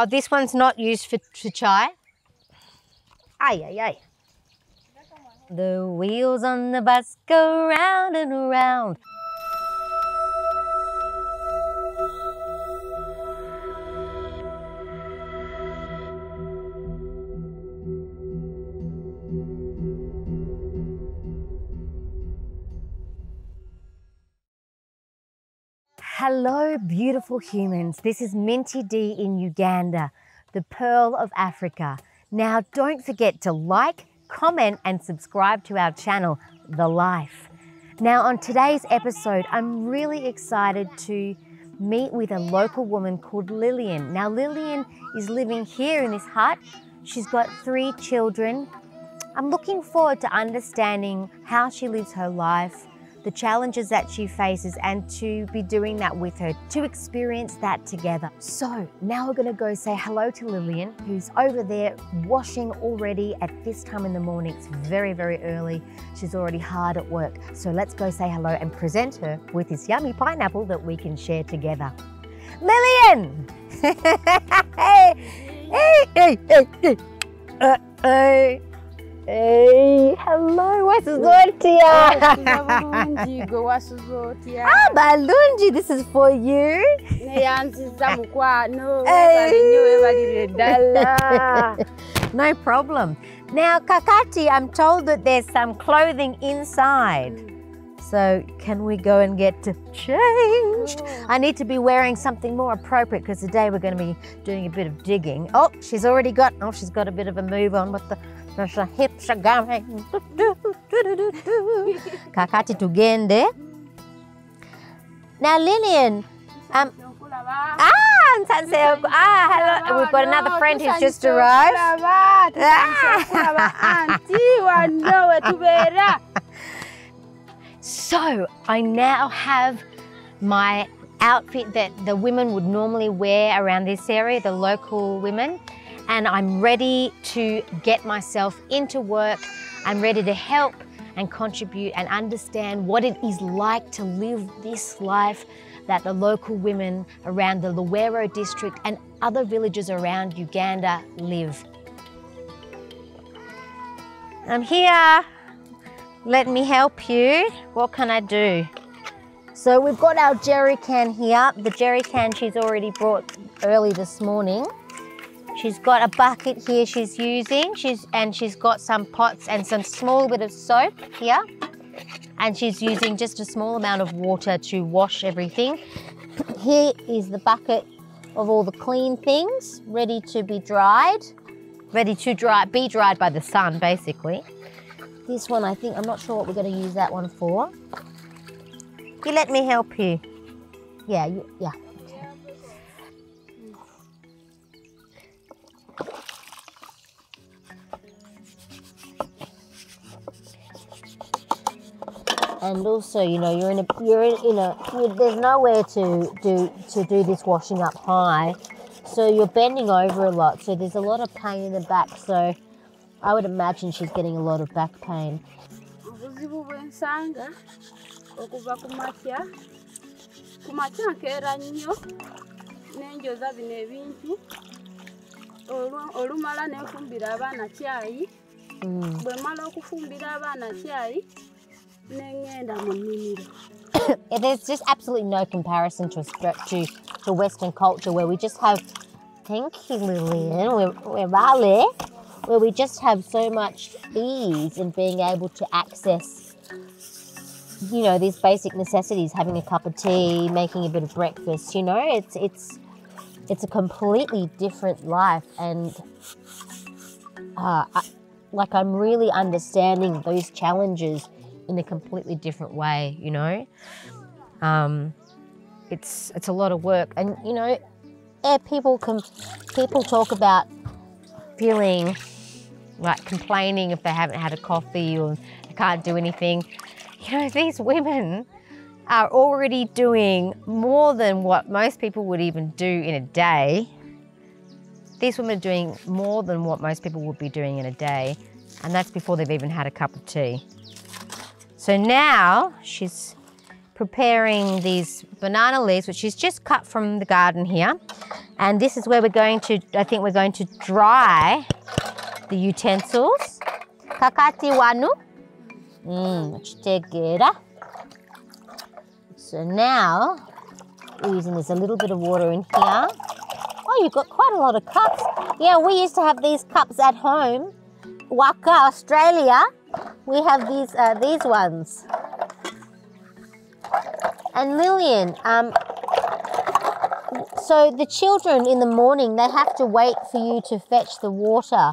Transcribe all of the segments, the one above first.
Oh, this one's not used for, for chai? Ay, ay, ay. The wheels on the bus go round and round. Hello, beautiful humans. This is Minty D in Uganda, the pearl of Africa. Now, don't forget to like, comment, and subscribe to our channel, The Life. Now, on today's episode, I'm really excited to meet with a local woman called Lillian. Now, Lillian is living here in this hut. She's got three children. I'm looking forward to understanding how she lives her life, the challenges that she faces and to be doing that with her, to experience that together. So now we're gonna go say hello to Lillian, who's over there washing already at this time in the morning. It's very, very early. She's already hard at work. So let's go say hello and present her with this yummy pineapple that we can share together. Lillian! hey, hey, hey, hey, hey. Uh, hey. Hello, wasuzotia. bulungi gwe wasuza otya Ah, Balungi, this is for you. neyanziza mukwano Hey. No problem. Now, Kakati, I'm told that there's some clothing inside. So, can we go and get changed? I need to be wearing something more appropriate because today we're going to be doing a bit of digging. Oh, she's already got, oh, she's got a bit of a move on with the, the hips are going. Kakati tugende. Now, Lillian, um, ah, ah, hello. We've got another friend who's just arrived. So I now have my outfit that the women would normally wear around this area, the local women, and I'm ready to get myself into work. I'm ready to help and contribute and understand what it is like to live this life that the local women around the Luwero district and other villages around Uganda live. I'm here. Let me help you. What can I do? So we've got our jerry can here. The jerry can she's already brought early this morning. She's got a bucket here she's using. She's and she's got some pots and some small bit of soap here. And she's using just a small amount of water to wash everything. Here is the bucket of all the clean things ready to be dried. Ready to dry be dried by the sun basically. This one, I think, I'm not sure what we're going to use that one for. You let me help you. Yeah, you, yeah. And also, you know, you're in a, you're in, in a, you, there's nowhere to do to do this washing up high, so you're bending over a lot. So there's a lot of pain in the back. So I would imagine she's getting a lot of back pain. obuzibu bwensanga okuva ku makya. Ku makya nkeera nnyo nenjoza bino ebintu. Olumala nenfumbira abaana cyayi hmm. bwe mala okufumbira abaana cyayi neŋŋenda mu nnimiro. There's just absolutely no comparison to, to Western culture where we just have, thank you, Lillian, we're, we're Bali, where we just have so much ease in being able to access, you know, these basic necessities, having a cup of tea, making a bit of breakfast. You know, it's it's it's a completely different life, and uh, I, like I'm really understanding those challenges in a completely different way. You know, um, it's it's a lot of work, and you know, yeah, people can people talk about feeling like complaining if they haven't had a coffee or they can't do anything. You know, these women are already doing more than what most people would even do in a day. These women are doing more than what most people would be doing in a day, and that's before they've even had a cup of tea. So now she's preparing these banana leaves, which she's just cut from the garden here. And this is where we're going to, I think we're going to dry the utensils. Kakati wanu. Mm. So now, we're using there's a little bit of water in here. Oh, you've got quite a lot of cups. Yeah, we used to have these cups at home. Waka, Australia. We have these uh, these ones. And Lillian, um, so the children in the morning they have to wait for you to fetch the water.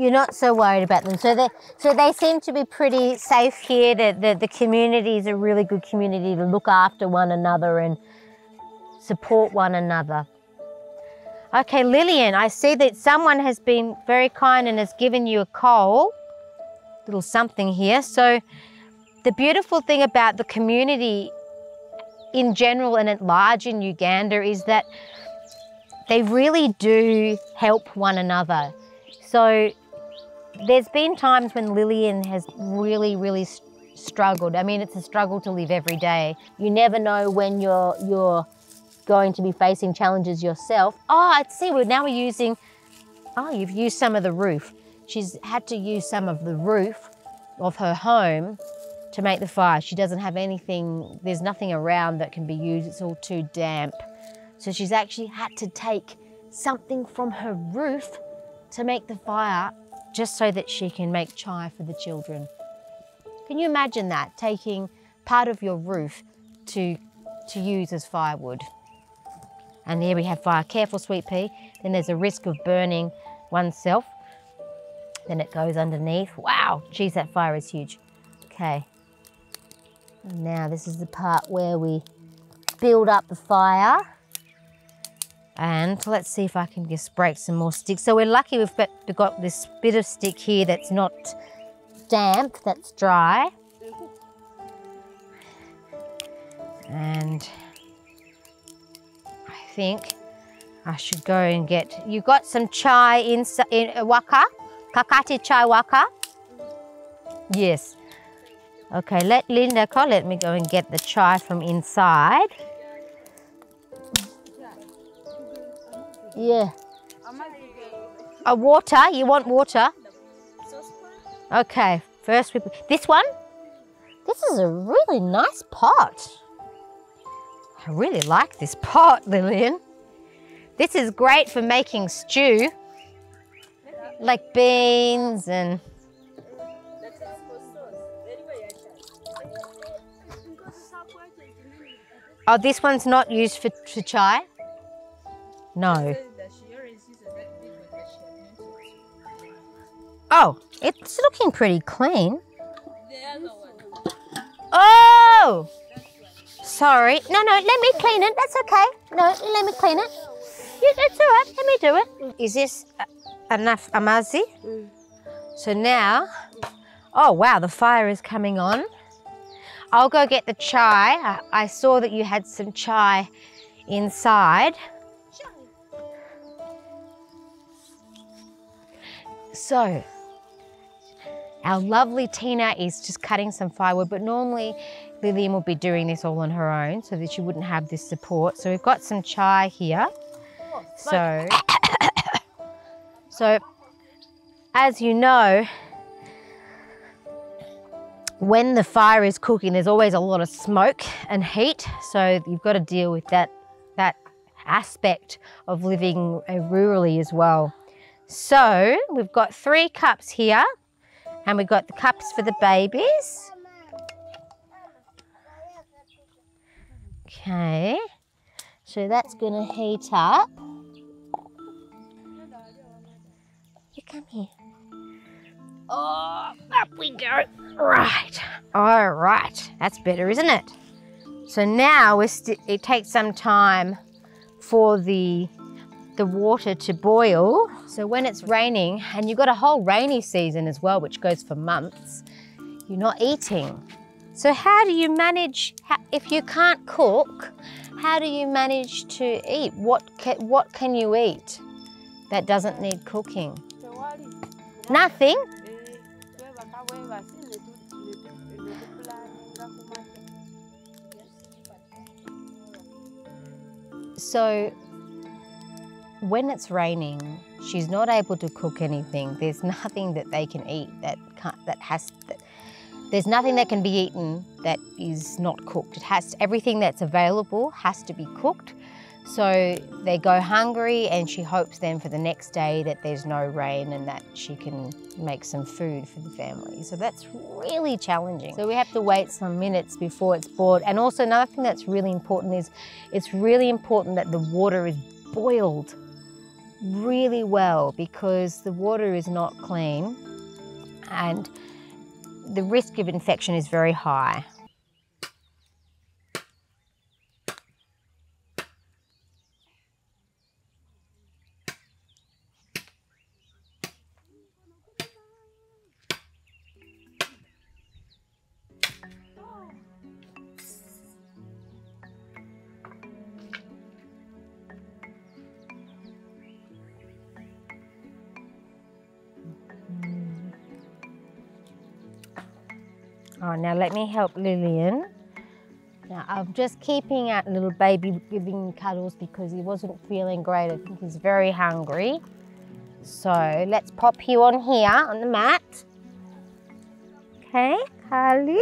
You're not so worried about them. So they so they seem to be pretty safe here. The, the the community is a really good community to look after one another and support one another. Okay, Lillian, I see that someone has been very kind and has given you a coal, little something here. So the beautiful thing about the community in general and at large in Uganda is that they really do help one another. So there's been times when Lillian has really, really struggled. I mean, it's a struggle to live every day. You never know when you're you're going to be facing challenges yourself. Oh, I see. We're now we're using. Oh, you've used some of the roof. She's had to use some of the roof of her home to make the fire. She doesn't have anything. There's nothing around that can be used. It's all too damp. So she's actually had to take something from her roof to make the fire just so that she can make chai for the children. Can you imagine that? Taking part of your roof to, to use as firewood. And there we have fire. Careful, sweet pea. Then there's a risk of burning oneself. Then it goes underneath. Wow, geez, that fire is huge. Okay. Now this is the part where we build up the fire. And let's see if I can just break some more sticks. So we're lucky we've got, this bit of stick here that's not damp, that's dry. And I think I should go and get, you got some chai in, in uh, waka? Kakati chai waka? Yes. Okay, let Linda go. Let me go and get the chai from inside. Yeah. A water? You want water? Okay, first we this one. This is a really nice pot. I really like this pot, Lillian. This is great for making stew, like beans and. Oh, this one's not used for, for chai? No. Oh, it's looking pretty clean. Oh! Sorry. No, no, let me clean it. That's okay. No, let me clean it. Yeah, that's all right. Let me do it. Is this enough amazi? So now, oh wow, the fire is coming on. I'll go get the chai. I, I saw that you had some chai inside. So, our lovely Tina is just cutting some firewood, but normally Lillian will be doing this all on her own so that she wouldn't have this support. So we've got some chai here. So, so as you know, when the fire is cooking, there's always a lot of smoke and heat. So you've got to deal with that that aspect of living rurally as well. So we've got three cups here, and we've got the cups for the babies. Okay, so that's going to heat up. You come here. Oh, up we go. Right. All right. That's better, isn't it? So now it takes some time for the the water to boil. So when it's raining, and you've got a whole rainy season as well, which goes for months, you're not eating. So how do you manage if you can't cook? How do you manage to eat? What ca, what can you eat that doesn't need cooking? Nothing. twevaka wevasi netupulaninga kumacha So when it's raining, she's not able to cook anything. There's nothing that they can eat that can't, that has that, there's nothing that can be eaten that is not cooked. It has everything that's available has to be cooked. So they go hungry and she hopes then for the next day that there's no rain and that she can make some food for the family. So that's really challenging. So we have to wait some minutes before it's boiled. And also another thing that's really important is it's really important that the water is boiled really well because the water is not clean and the risk of infection is very high. Lillian. Now I'm just keeping out little baby giving cuddles because he wasn't feeling great. I think he's very hungry. So let's pop you on here on the mat. Okay, Carly.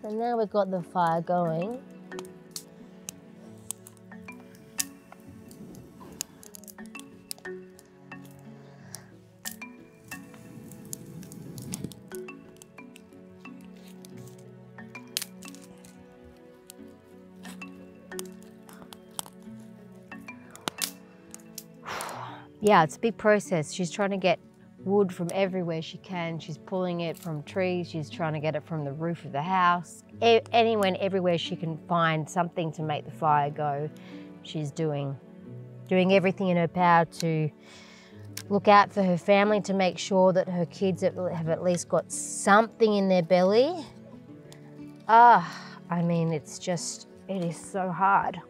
So now we've got the fire going. Yeah, it's a big process. She's trying to get wood from everywhere she can. She's pulling it from trees. She's trying to get it from the roof of the house. E- anywhere, everywhere she can find something to make the fire go. She's doing, doing everything in her power to look out for her family to make sure that her kids have have at least got something in their belly. Ah, I mean, it's just, it is so hard.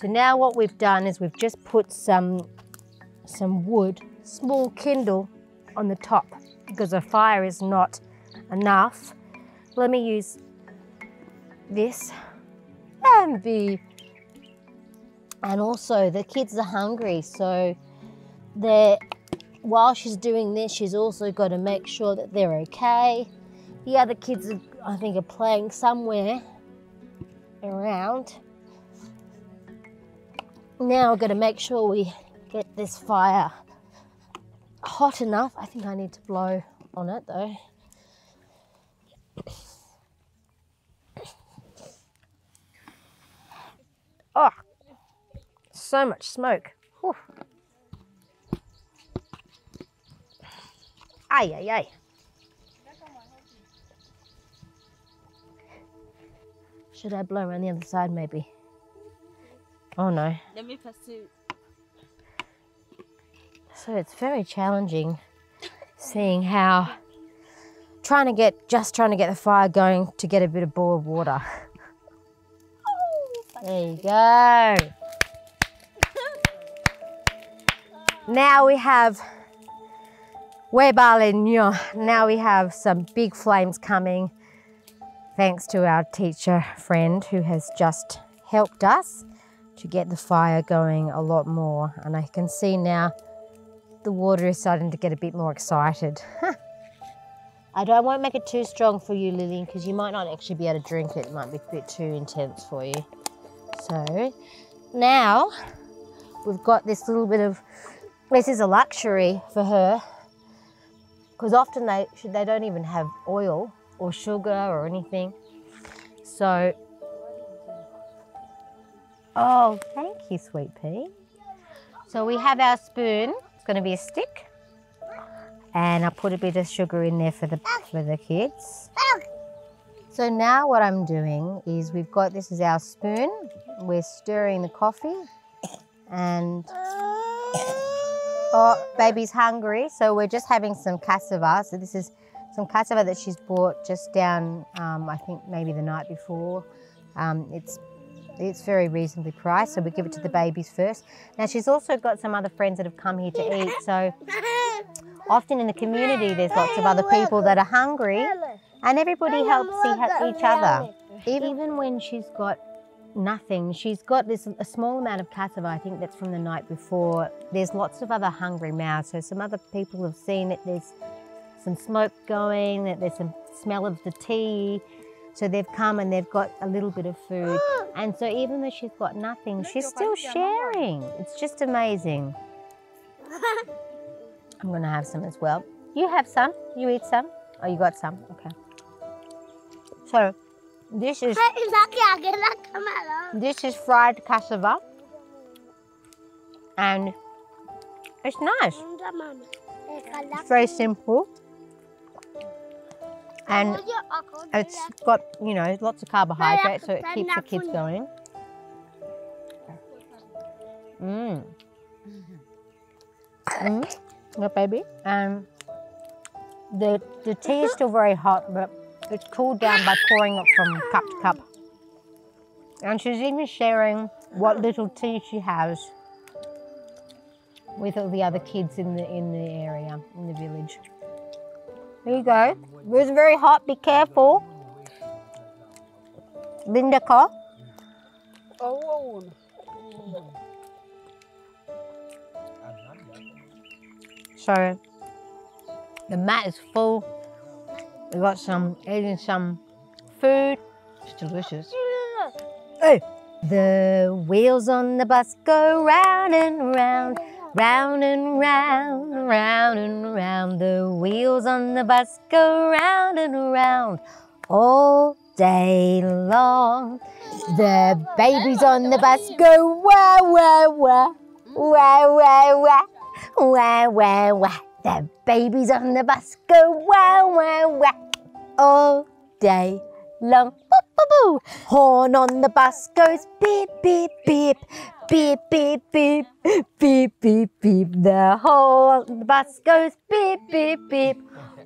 So now what we've done is we've just put some some wood, small kindle on the top because the fire is not enough. Let me use this and the and also the kids are hungry so they're while she's doing this she's also got to make sure that they're okay the other kids i think are playing somewhere around now got to make sure we get this fire hot enough. I think I need to blow on it though. Oh, so much smoke. Whew. Ay, ay, ay. Should I blow around the other side maybe? Oh no. let me pursue So it's very challenging seeing how trying to get just trying to get the fire going to get a bit of boiled water. Oh, there you go. Now we have. Now we have some big flames coming thanks to our teacher friend who has just helped us to get the fire going a lot more. And I can see now the water is starting to get a bit more excited. I don't I won't make it too strong for you, Lillian, because you might not actually be able to drink it. It might be a bit too intense for you. So now we've got this little bit of this is a luxury for her because often they they don't even have oil or sugar or anything. So, oh, thank you, sweet pea. So we have our spoon. It's going to be a stick, and I put a bit of sugar in there for the for the kids. So now what I'm doing is we've got this is our spoon. We're stirring the coffee, and oh, baby's hungry, so we're just having some cassava. So this is some cassava that she's bought just down, um, I think maybe the night before. Um, it's it's very reasonably priced, so we give it to the babies first. Now she's also got some other friends that have come here to eat, so often in the community there's lots of other people that are hungry, and everybody helps each other. Even when she's got nothing, she's got this a small amount of cassava. I think that's from the night before. There's lots of other hungry mouths, so some other people have seen that there's some smoke going, that there's some smell of the tea. So they've come and they've got a little bit of food. And so even though she's got nothing, she's still sharing. It's just amazing. I'm going to have some as well. You have some? You eat some? Oh, you got some? Okay. So this is this is fried cassava. And it's nice. It's very simple. And it's got, you know, lots of carbohydrates, so it keeps the kids going. Mm. Mmm. Mmm. Yeah, baby. And the, the tea is still very hot, but it's cooled down by pouring it from cup to cup. And she's even sharing what little tea she has with all the other kids in the in the area, in the village. There you go. It's very hot, be careful. Linda ko. So the mat is full. We got some eating some food. It's delicious. Hey. The wheels on the bus go round and round, round and round, round and round. The wheels on the bus go round and round all day long. The babies on the bus go wah wah wah, wah wah wah, wah wah wah. The babies on the bus go wah wah wah all day long boo boo. Horn on the bus goes beep beep beep. Beep beep beep beep beep beep. The whole the bus goes beep beep beep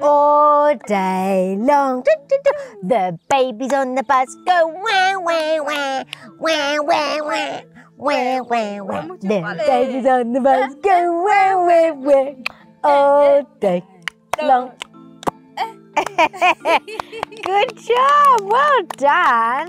all day long. The babies on the bus go wah wah wah wah wah wah. Wah, wah, wah. The babies on the bus go wah, wah, wah all day long. Good job. Well done.